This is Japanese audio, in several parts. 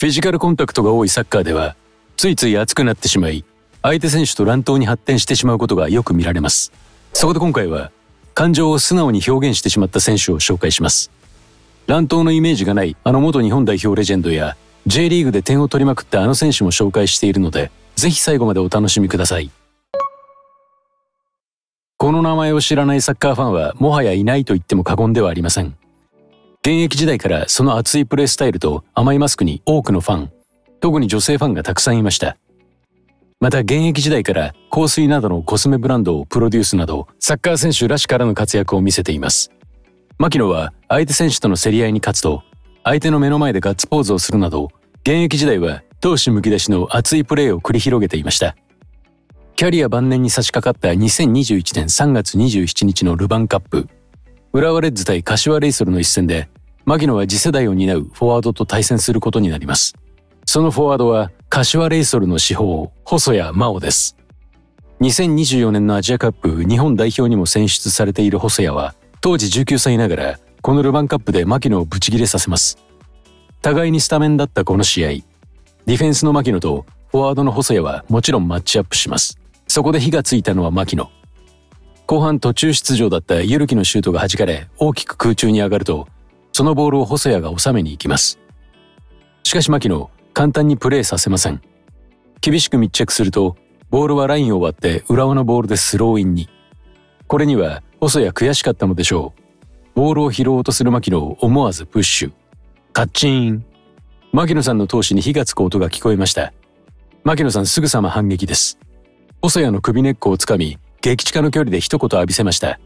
フィジカルコンタクトが多いサッカーではついつい熱くなってしまい相手選手と乱闘に発展してしまうことがよく見られます。そこで今回は感情を素直に表現してしまった選手を紹介します。乱闘のイメージがないあの元日本代表レジェンドや J リーグで点を取りまくったあの選手も紹介しているのでぜひ最後までお楽しみください。この名前を知らないサッカーファンはもはやいないと言っても過言ではありません。現役時代からその熱いプレースタイルと甘いマスクに多くのファン特に女性ファンがたくさんいました。また現役時代から香水などのコスメブランドをプロデュースなどサッカー選手らしからぬ活躍を見せています。牧野は相手選手との競り合いに勝つと相手の目の前でガッツポーズをするなど現役時代は闘志むき出しの熱いプレーを繰り広げていました。キャリア晩年に差し掛かった2021年3月27日のルヴァンカップ。浦和レッズ対柏レイソルの一戦で牧野は次世代を担うフォワードと対戦することになります。そのフォワードは柏レイソルの司法細谷真央です。2024年のアジアカップ日本代表にも選出されている細谷は当時19歳ながらこのルヴァンカップで牧野をブチギレさせます。互いにスタメンだったこの試合ディフェンスの牧野とフォワードの細谷はもちろんマッチアップします。そこで火がついたのは牧野。後半途中出場だったゆるきのシュートが弾かれ大きく空中に上がるとそのボールを細谷が収めに行きますしかし牧野簡単にプレーさせません厳しく密着するとボールはラインを割って裏輪のボールでスローインにこれには細谷悔しかったのでしょう。ボールを拾おうとする牧野を思わずプッシュ。カッチーン。牧野さんの闘志に火がつく音が聞こえました。牧野さんすぐさま反撃です。細谷の首根っこをつかみ、激近の距離で一言浴びせました。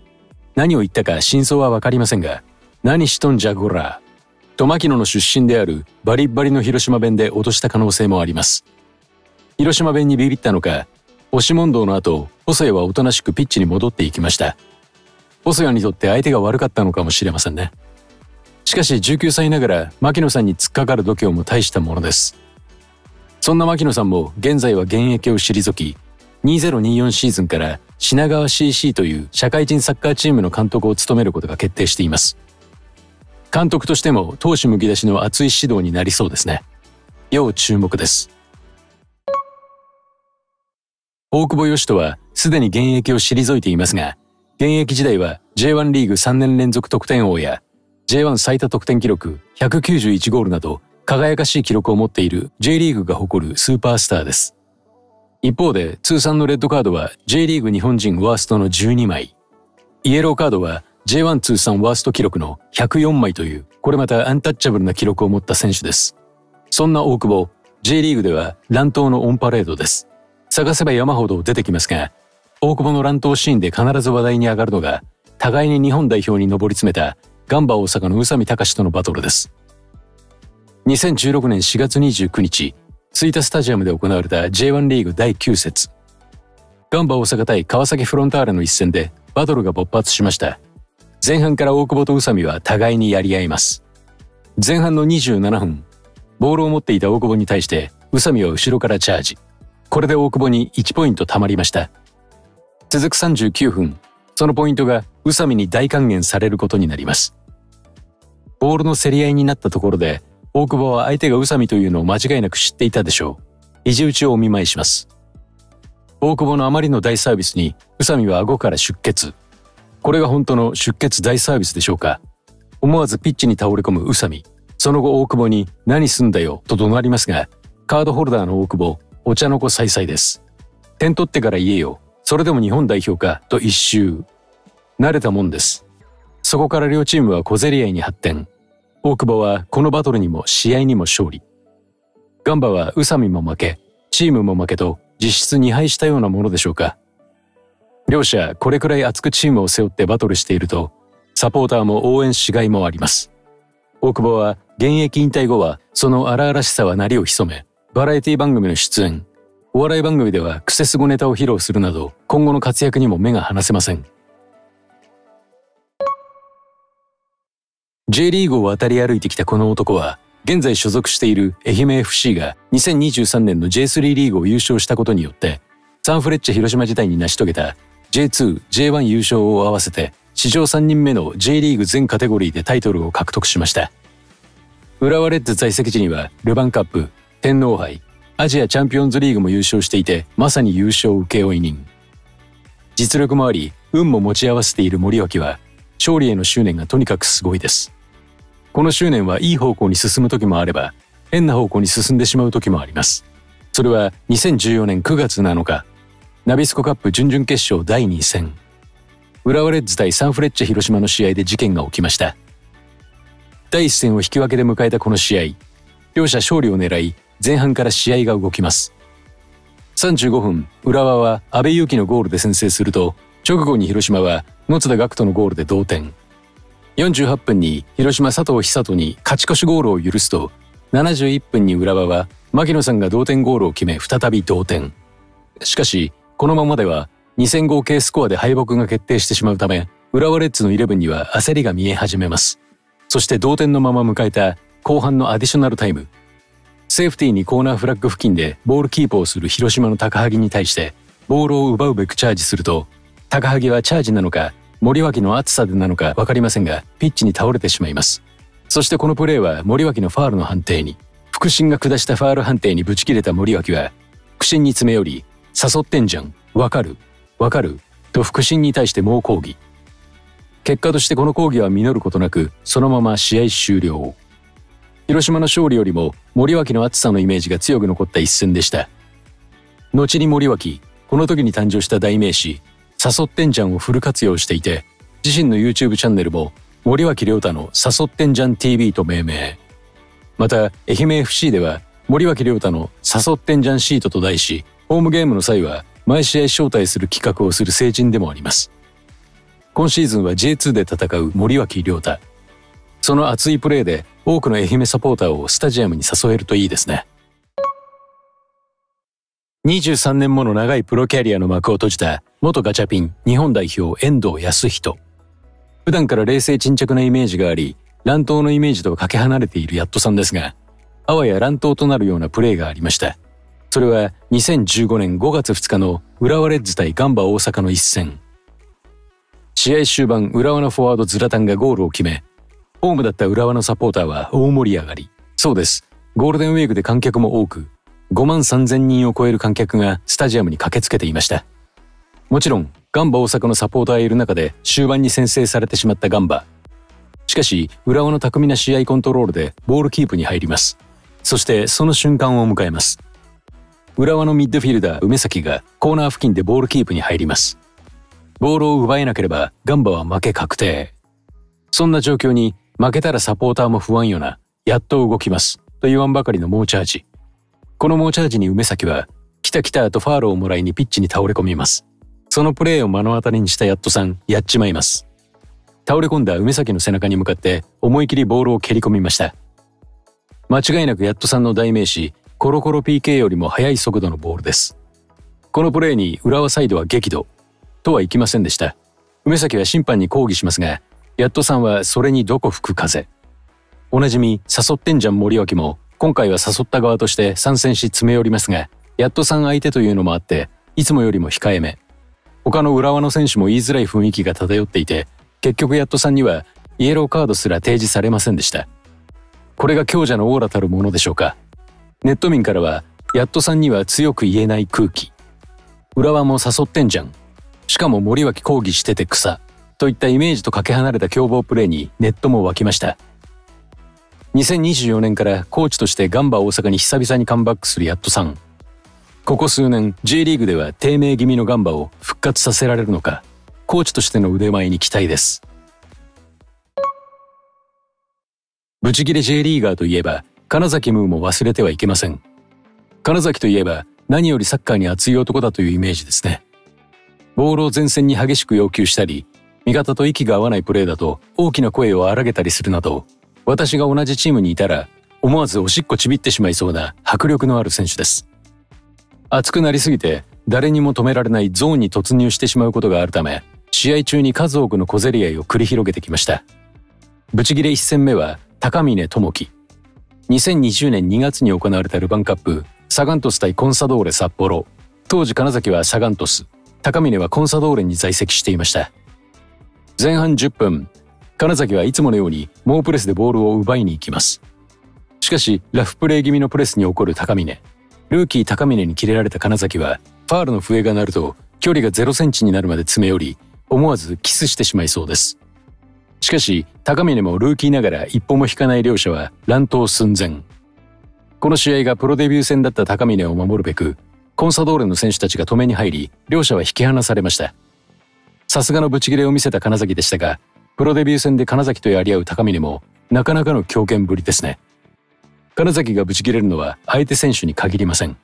何を言ったか真相はわかりませんが、何しとんじゃゴラー。と牧野の出身であるバリッバリの広島弁で落とした可能性もあります。広島弁にビビったのか、押し問答の後、細谷はおとなしくピッチに戻っていきました。細谷にとって相手が悪かったのかもしれませんね。しかし19歳ながら牧野さんに突っかかる度胸も大したものです。そんな牧野さんも現在は現役を退き、2024シーズンから品川 CC という社会人サッカーチームの監督を務めることが決定しています。監督としても闘志むき出しの熱い指導になりそうですね。要注目です。大久保嘉人はすでに現役を退いていますが、現役時代は J1 リーグ3年連続得点王や J1 最多得点記録191ゴールなど輝かしい記録を持っている J リーグが誇るスーパースターです。一方で通算のレッドカードは J リーグ日本人ワーストの12枚。イエローカードは J1 通算ワースト記録の104枚というこれまたアンタッチャブルな記録を持った選手です。そんな大久保、J リーグでは乱闘のオンパレードです。探せば山ほど出てきますが、大久保の乱闘シーンで必ず話題に上がるのが互いに日本代表に上り詰めたガンバ大阪の宇佐美隆とのバトルです2016年4月29日吹田スタジアムで行われた J1 リーグ第9節。ガンバ大阪対川崎フロンターレの一戦でバトルが勃発しました。前半から大久保と宇佐美は互いにやり合います。前半の27分ボールを持っていた大久保に対して宇佐美は後ろからチャージ。これで大久保に1ポイント貯まりました。続く39分、そのポイントが宇佐美に大還元されることになります。ボールの競り合いになったところで、大久保は相手が宇佐美というのを間違いなく知っていたでしょう。肘打ちをお見舞いします。大久保のあまりの大サービスに宇佐美は顎から出血。これが本当の出血大サービスでしょうか。思わずピッチに倒れ込む宇佐美。その後大久保に何すんだよと怒鳴りますが、カードホルダーの大久保、お茶の子さいさいです。点取ってから言えよそれでも日本代表かと一周。慣れたもんです。そこから両チームは小競り合いに発展。大久保はこのバトルにも試合にも勝利。ガンバは宇佐美も負け、チームも負けと実質2敗したようなものでしょうか。両者これくらい熱くチームを背負ってバトルしていると、サポーターも応援しがいもあります。大久保は現役引退後はその荒々しさは鳴りを潜め、バラエティ番組の出演、お笑い番組ではクセスゴネタを披露するなど今後の活躍にも目が離せません J リーグを渡り歩いてきたこの男は現在所属している愛媛 FC が2023年の J3 リーグを優勝したことによってサンフレッチェ広島時代に成し遂げた J2、J1 優勝を合わせて史上3人目の J リーグ全カテゴリーでタイトルを獲得しました。浦和レッズ在籍時にはルヴァンカップ天皇杯アジアチャンピオンズリーグも優勝していてまさに優勝請負人実力もあり運も持ち合わせている森脇は勝利への執念がとにかくすごいですこの執念はいい方向に進む時もあれば変な方向に進んでしまう時もあります。それは2014年9月7日ナビスコカップ準々決勝第2戦浦和レッズ対サンフレッチェ広島の試合で事件が起きました。第1戦を引き分けで迎えたこの試合両者勝利を狙い前半から試合が動きます。35分浦和は阿部勇樹のゴールで先制すると直後に広島は野津田学人のゴールで同点。48分に広島佐藤久人に勝ち越しゴールを許すと71分に浦和は牧野さんが同点ゴールを決め再び同点。しかしこのままでは2戦合計スコアで敗北が決定してしまうため浦和レッズのイレブンには焦りが見え始めます。そして同点のまま迎えた後半のアディショナルタイム。セーフティーにコーナーフラッグ付近でボールキープをする広島の高萩に対してボールを奪うべくチャージすると高萩はチャージなのか森脇の熱さでなのか分かりませんがピッチに倒れてしまいます。そしてこのプレーは森脇のファールの判定に腹心が下したファール判定にぶち切れた森脇は腹心に詰め寄り誘ってんじゃんわかるわかると腹心に対して猛抗議。結果としてこの抗議は実ることなくそのまま試合終了。広島の勝利よりも森脇の熱さのイメージが強く残った一戦でした。後に森脇この時に誕生した代名詞誘ってんじゃんをフル活用していて自身の YouTube チャンネルも森脇亮太の誘ってんじゃん TV と命名。また愛媛 FC では森脇亮太の誘ってんじゃんシートと題しホームゲームの際は毎試合招待する企画をする成人でもあります。今シーズンは J2 で戦う森脇亮太。その熱いプレーで多くの愛媛サポーターをスタジアムに誘えるといいですね。23年もの長いプロキャリアの幕を閉じた元ガチャピン日本代表遠藤康人普段から冷静沈着なイメージがあり乱闘のイメージとはかけ離れているヤットさんですがあわや乱闘となるようなプレーがありましたそれは2015年5月2日の浦和レッズ対ガンバ大阪の一戦試合終盤浦和のフォワードズラタンがゴールを決めホームだった浦和のサポーターは大盛り上がり。そうです。ゴールデンウィークで観客も多く、5万3000人を超える観客がスタジアムに駆けつけていました。もちろん、ガンバ大阪のサポーターがいる中で終盤に先制されてしまったガンバ。しかし、浦和の巧みな試合コントロールでボールキープに入ります。そしてその瞬間を迎えます。浦和のミッドフィルダー梅崎がコーナー付近でボールキープに入ります。ボールを奪えなければガンバは負け確定。そんな状況に負けたらサポーターも不安よな。やっと動きます。と言わんばかりの猛チャージ。この猛チャージに梅崎は、来た来たとファールをもらいにピッチに倒れ込みます。そのプレーを目の当たりにしたヤットさん、やっちまいます。倒れ込んだ梅崎の背中に向かって思い切りボールを蹴り込みました。間違いなくヤットさんの代名詞、コロコロ PK よりも速い速度のボールです。このプレーに浦和サイドは激怒。とはいきませんでした。梅崎は審判に抗議しますが、やっとさんはそれにどこ吹く風。おなじみ誘ってんじゃん森脇も今回は誘った側として参戦し詰め寄りますが、やっとさん相手というのもあって、いつもよりも控えめ。他の浦和の選手も言いづらい雰囲気が漂っていて、結局やっとさんにはイエローカードすら提示されませんでした。これが強者のオーラたるものでしょうか。ネット民からは、やっとさんには強く言えない空気。浦和も誘ってんじゃん。しかも森脇抗議してて草。といったイメージとかけ離れた凶暴プレーにネットも沸きました2024年からコーチとしてガンバ大阪に久々にカムバックするヤットさん。ここ数年 J リーグでは低迷気味のガンバを復活させられるのかコーチとしての腕前に期待です。ブチギレ J リーガーといえば金崎ムーも忘れてはいけません。金崎といえば何よりサッカーに熱い男だというイメージですね。ボールを前線に激しく要求したり味方と息が合わないプレーだと大きな声を荒げたりするなど、私が同じチームにいたら思わずおしっこちびってしまいそうな迫力のある選手です。熱くなりすぎて誰にも止められないゾーンに突入してしまうことがあるため、試合中に数多くの小競り合いを繰り広げてきました。ブチギレ1戦目は高峰智樹。2020年2月に行われたルヴァンカップ、サガントス対コンサドーレ札幌。当時金崎はサガントス、高峰はコンサドーレに在籍していました。前半10分金崎はいつものように猛プレスでボールを奪いに行きます。しかしラフプレー気味のプレスに起こる高峰。ルーキー高峰に切れられた金崎はファールの笛が鳴ると距離が0センチになるまで詰め寄り思わずキスしてしまいそうです。しかし高峰もルーキーながら一歩も引かない両者は乱闘寸前。この試合がプロデビュー戦だった高峰を守るべくコンサドーレの選手たちが止めに入り両者は引き離されました。さすがのブチギレを見せた金崎でしたがプロデビュー戦で金崎とやり合う高峰もなかなかの強肩ぶりですね。金崎がブチギレるのは相手選手に限りません。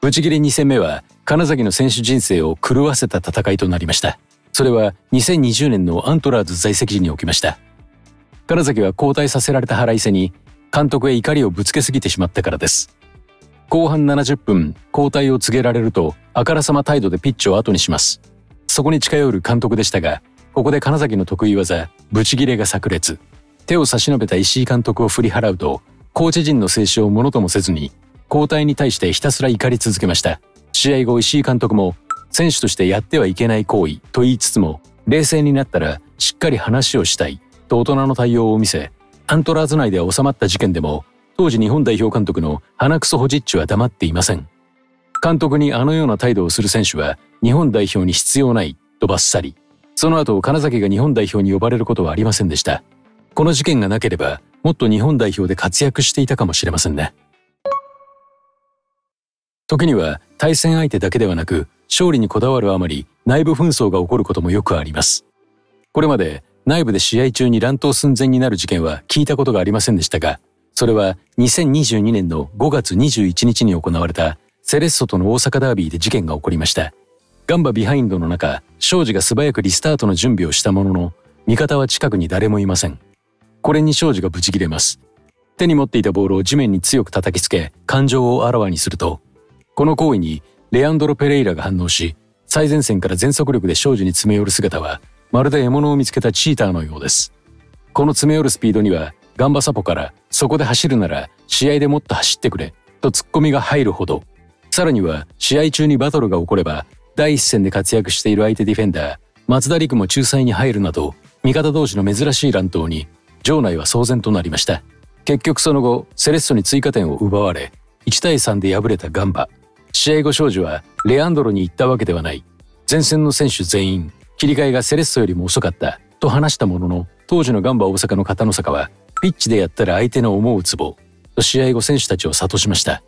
ブチギレ2戦目は金崎の選手人生を狂わせた戦いとなりました。それは2020年のアントラーズ在籍時に起きました。金崎は交代させられた腹いせに監督へ怒りをぶつけすぎてしまったからです。後半70分交代を告げられるとあからさま態度でピッチを後にします。そこに近寄る監督でしたがここで金崎の得意技ブチギレが炸裂。手を差し伸べた石井監督を振り払うとコーチ陣の静止をものともせずに交代に対してひたすら怒り続けました。試合後石井監督も選手としてやってはいけない行為と言いつつも冷静になったらしっかり話をしたいと大人の対応を見せアントラーズ内で収まった事件でも当時日本代表監督の花クソホジッチは黙っていません。監督にあのような態度をする選手は日本代表に必要ないとバッサリ。その後金崎が日本代表に呼ばれることはありませんでしたこの事件がなければもっと日本代表で活躍していたかもしれませんね時には対戦相手だけではなく勝利にこだわるあまり内部紛争が起こることもよくあります。これまで内部で試合中に乱闘寸前になる事件は聞いたことがありませんでしたが、それは2022年の5月21日に行われたセレッソとの大阪ダービーで事件が起こりました。ガンバビハインドの中、庄司が素早くリスタートの準備をしたものの、味方は近くに誰もいません。これに庄司がブチ切れます。手に持っていたボールを地面に強く叩きつけ、感情をあらわにすると、この行為にレアンドロ・ペレイラが反応し、最前線から全速力で少女に詰め寄る姿は、まるで獲物を見つけたチーターのようです。この詰め寄るスピードには、ガンバサポからそこで走るなら試合でもっと走ってくれとツッコミが入るほど、さらには試合中にバトルが起これば、第一線で活躍している相手ディフェンダー、松田陸も仲裁に入るなど、味方同士の珍しい乱闘に、場内は騒然となりました。結局その後、セレッソに追加点を奪われ、1対3で敗れたガンバ。試合後庄司はレアンドロに行ったわけではない。前線の選手全員、切り替えがセレッソよりも遅かったと話したものの、当時のガンバ大阪の片野坂は、ピッチでやったら相手の思うツボと試合後選手たちを諭しました。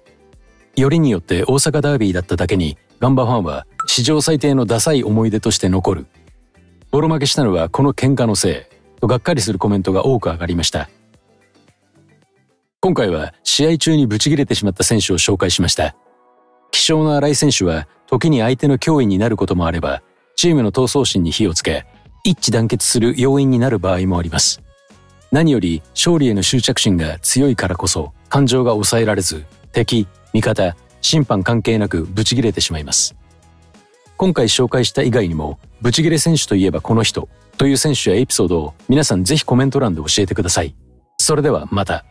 よりによって大阪ダービーだっただけに、ガンバファンは史上最低のダサい思い出として残る。ボロ負けしたのはこの喧嘩のせいとがっかりするコメントが多く上がりました。今回は試合中にブチ切れてしまった選手を紹介しました。希少な荒井選手は時に相手の脅威になることもあれば、チームの闘争心に火をつけ、一致団結する要因になる場合もあります。何より勝利への執着心が強いからこそ感情が抑えられず、敵、味方、審判関係なくブチギレてしまいます。今回紹介した以外にも、ブチギレ選手といえばこの人という選手やエピソードを皆さんぜひコメント欄で教えてください。それではまた。